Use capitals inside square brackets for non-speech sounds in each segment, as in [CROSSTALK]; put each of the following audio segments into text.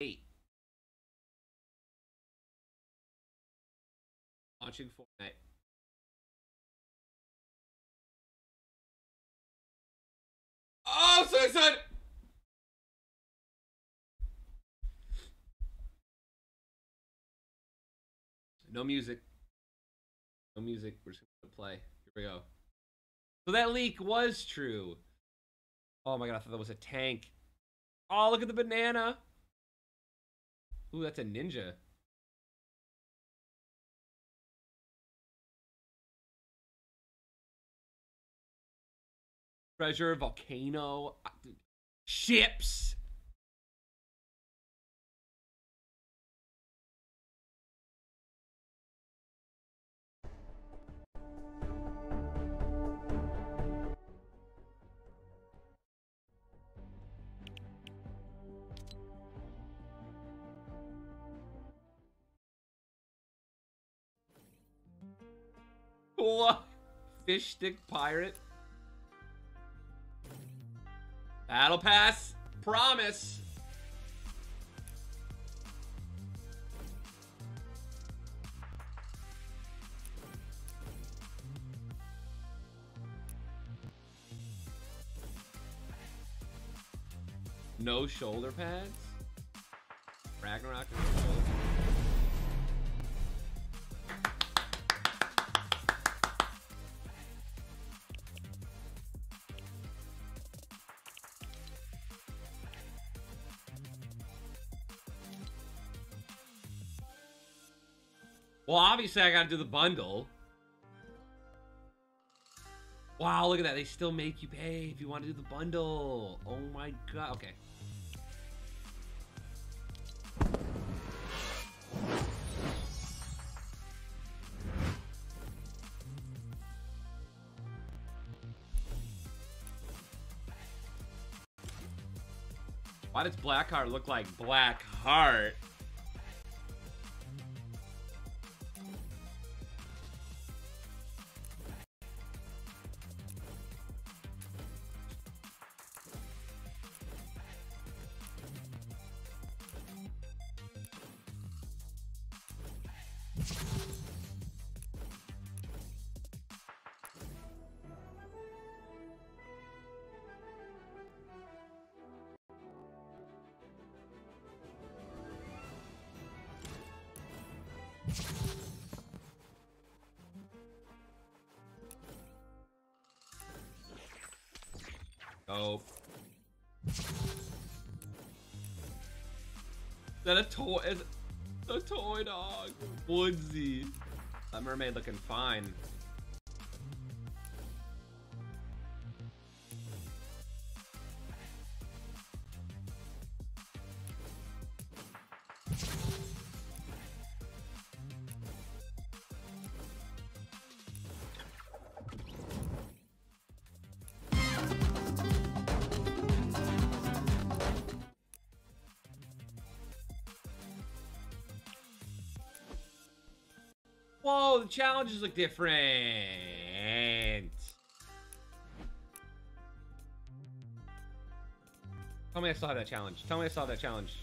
Eight. Launching Fortnite. Oh, so excited! No music. No music. We're just gonna play. Here we go. So that leak was true. Oh my god, I thought that was a tank. Oh, look at the banana. Ooh, that's a ninja. Treasure, volcano, uh, ships. What? Fishstick pirate? Battle pass. Promise. No shoulder pads? Ragnarok Well, obviously I gotta do the bundle. Wow, look at that. They still make you pay if you want to do the bundle. Oh my god. Okay. Why does Blackheart look like Black Is that a toy? Is a toy dog? Woodsy. That mermaid looking fine. The challenges look different. Tell me I have that challenge. Tell me I have that challenge.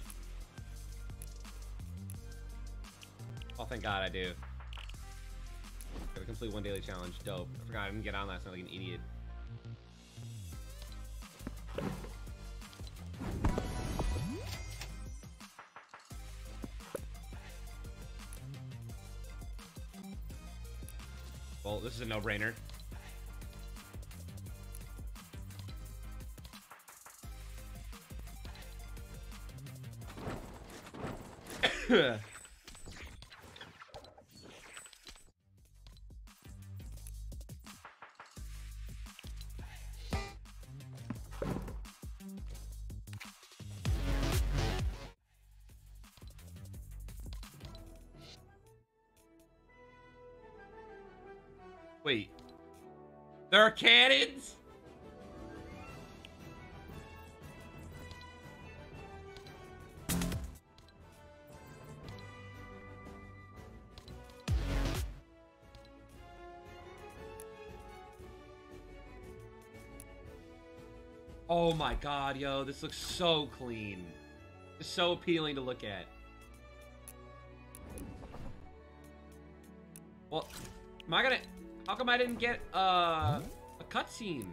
Oh, thank God I do. Gotta complete one daily challenge. Dope. I forgot I didn't get on last night like an idiot. This is a no-brainer. [COUGHS] Wait. There are cannons? Oh my god, yo, this looks so clean. so appealing to look at. Well, am I gonna... How come I didn't get uh, a cutscene?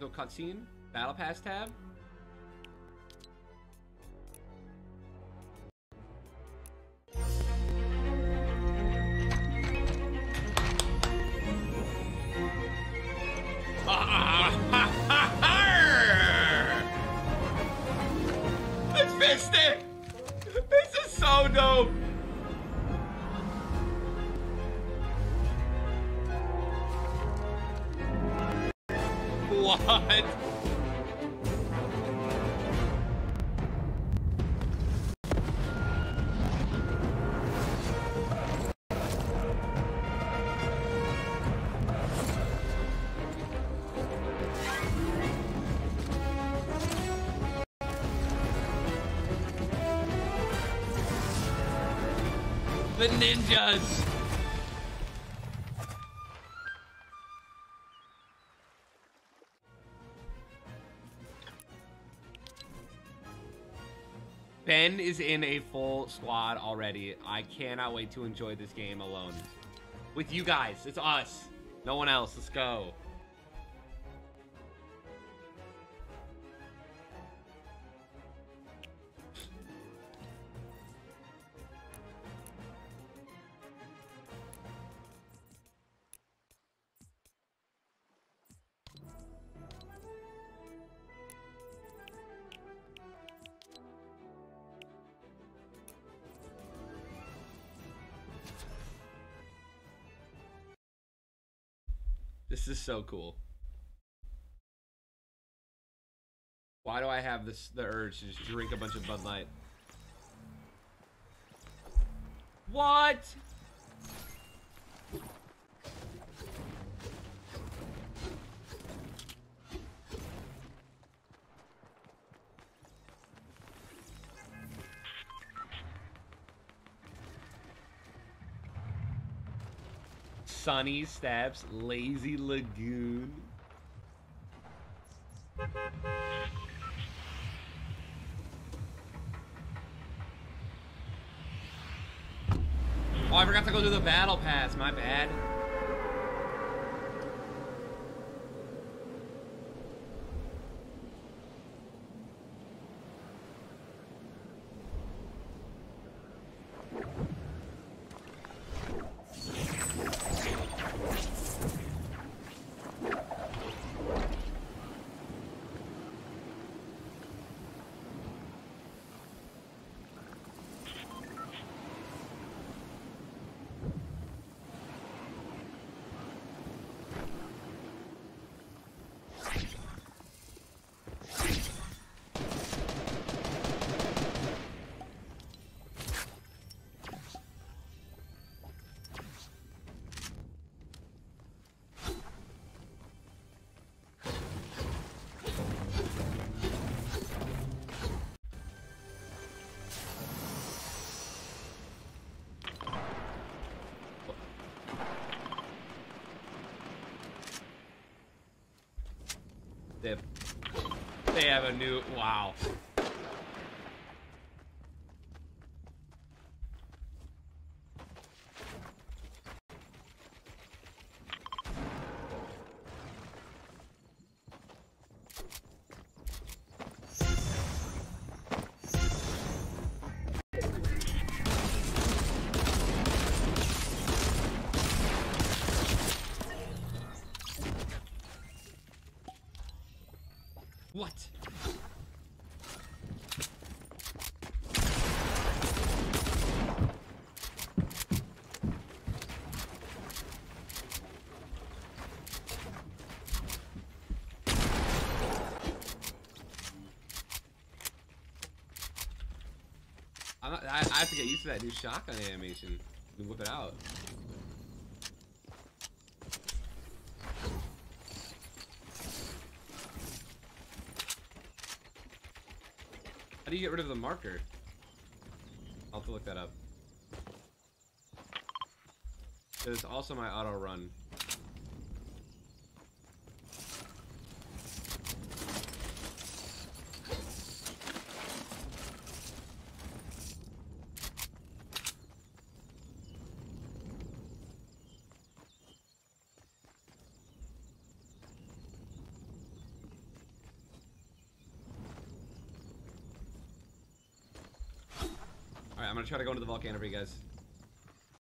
No cutscene? Battle Pass tab? I fixed it! This is so dope! The ninjas! Ben is in a full squad already. I cannot wait to enjoy this game alone. With you guys. It's us. No one else. Let's go. This is so cool. Why do I have this the urge to just drink a bunch of Bud Light? What? Sunny Steps, Lazy Lagoon. Oh, I forgot to go do the battle pass. My bad. They have, they have a new wow. I, have to get used to that new shotgun animation. and whip it out. How do you get rid of the marker? I'll have to look that up. There's also my auto run. I'm gonna try to go into the volcano for you guys.